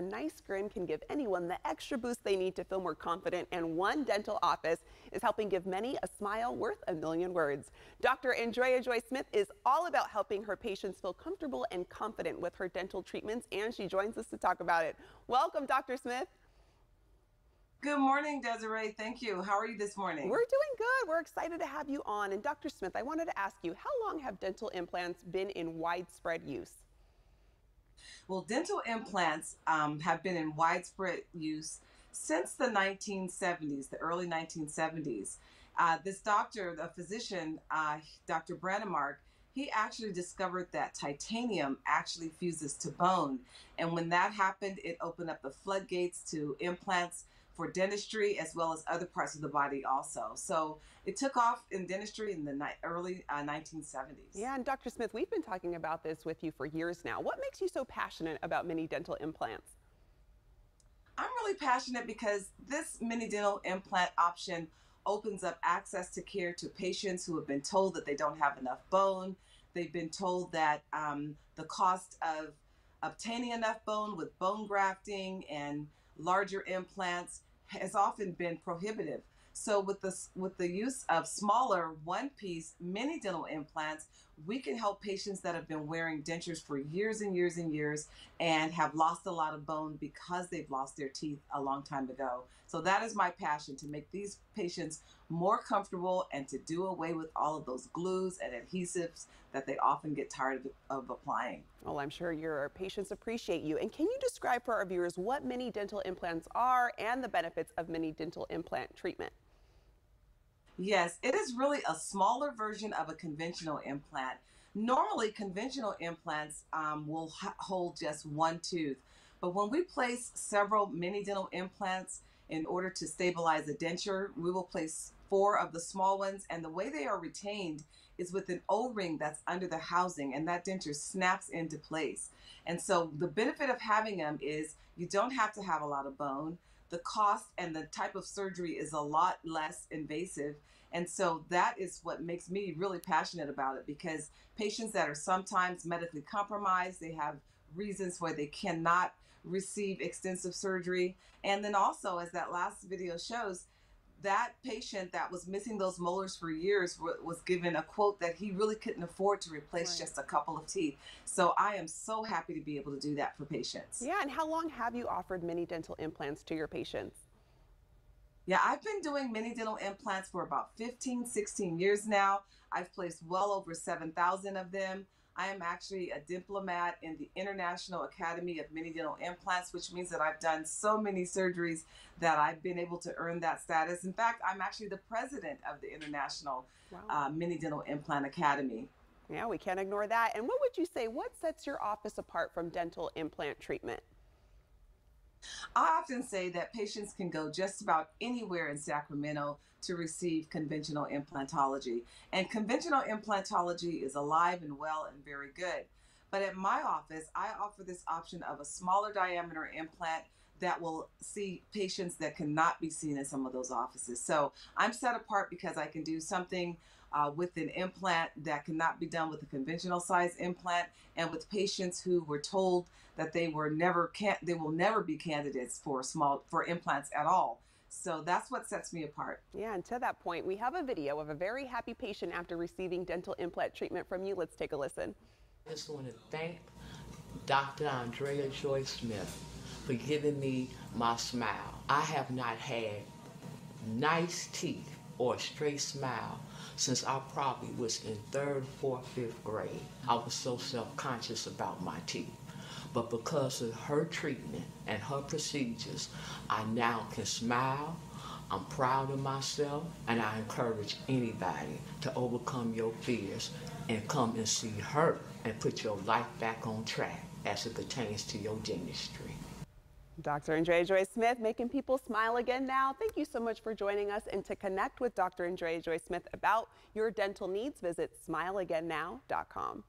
a nice grin can give anyone the extra boost they need to feel more confident, and one dental office is helping give many a smile worth a million words. Dr. Andrea Joy Smith is all about helping her patients feel comfortable and confident with her dental treatments, and she joins us to talk about it. Welcome, Dr. Smith. Good morning, Desiree. Thank you. How are you this morning? We're doing good. We're excited to have you on. And Dr. Smith, I wanted to ask you, how long have dental implants been in widespread use? Well, dental implants um, have been in widespread use since the 1970s, the early 1970s. Uh, this doctor, the physician, uh, Dr. Brånemark, he actually discovered that titanium actually fuses to bone. And when that happened, it opened up the floodgates to implants for dentistry as well as other parts of the body also. So it took off in dentistry in the ni- early uh, 1970s. Yeah, and Dr. Smith, we've been talking about this with you for years now. What makes you so passionate about mini dental implants? I'm really passionate because this mini dental implant option opens up access to care to patients who have been told that they don't have enough bone. They've been told that um, the cost of obtaining enough bone with bone grafting and larger implants has often been prohibitive. So with the with the use of smaller one-piece mini dental implants, we can help patients that have been wearing dentures for years and years and years and have lost a lot of bone because they've lost their teeth a long time ago. So that is my passion to make these patients more comfortable and to do away with all of those glues and adhesives that they often get tired of, of applying. Well, I'm sure your patients appreciate you. And can you describe for our viewers what mini dental implants are and the benefits of mini dental implant treatment? Yes, it is really a smaller version of a conventional implant. Normally, conventional implants um, will hold just one tooth, but when we place several mini dental implants in order to stabilize a denture, we will place four of the small ones, and the way they are retained is with an O-ring that's under the housing, and that denture snaps into place. And so the benefit of having them is you don't have to have a lot of bone the cost and the type of surgery is a lot less invasive. And so that is what makes me really passionate about it because patients that are sometimes medically compromised, they have reasons why they cannot receive extensive surgery. And then also, as that last video shows, that patient that was missing those molars for years was given a quote that he really couldn't afford to replace right. just a couple of teeth. So I am so happy to be able to do that for patients. Yeah, and how long have you offered mini dental implants to your patients? Yeah, I've been doing mini dental implants for about 15, 16 years now. I've placed well over 7,000 of them. I am actually a diplomat in the International Academy of Mini Dental Implants, which means that I've done so many surgeries that I've been able to earn that status. In fact, I'm actually the president of the International wow. uh, Mini Dental Implant Academy. Yeah, we can't ignore that. And what would you say, what sets your office apart from dental implant treatment? I often say that patients can go just about anywhere in Sacramento to receive conventional implantology. And conventional implantology is alive and well and very good. But at my office, I offer this option of a smaller diameter implant that will see patients that cannot be seen in some of those offices. So I'm set apart because I can do something uh, with an implant that cannot be done with a conventional size implant, and with patients who were told that they were never can they will never be candidates for small for implants at all. So that's what sets me apart. Yeah, and to that point, we have a video of a very happy patient after receiving dental implant treatment from you. Let's take a listen. I just want to thank Dr. Andrea Joy Smith for giving me my smile. I have not had nice teeth or a straight smile since I probably was in third, fourth, fifth grade. I was so self-conscious about my teeth. But because of her treatment and her procedures, I now can smile. I'm proud of myself, and I encourage anybody to overcome your fears and come and see her and put your life back on track as it pertains to your dentistry. Dr. Andrea Joy Smith making people smile again now. Thank you so much for joining us. And to connect with Dr. Andrea Joy Smith about your dental needs, visit smileagainnow.com.